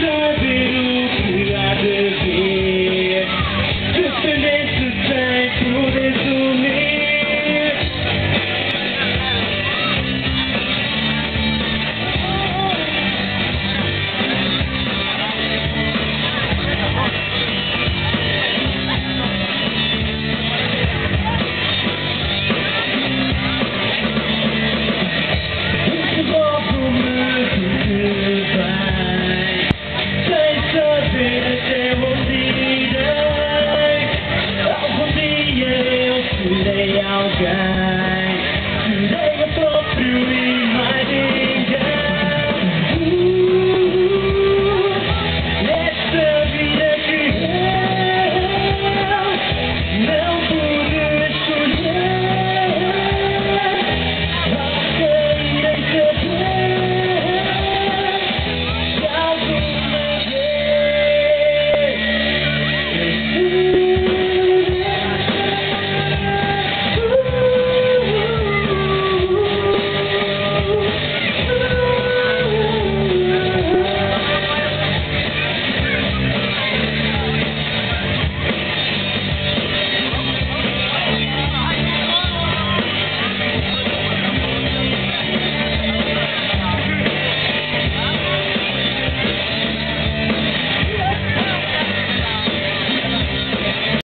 Baby.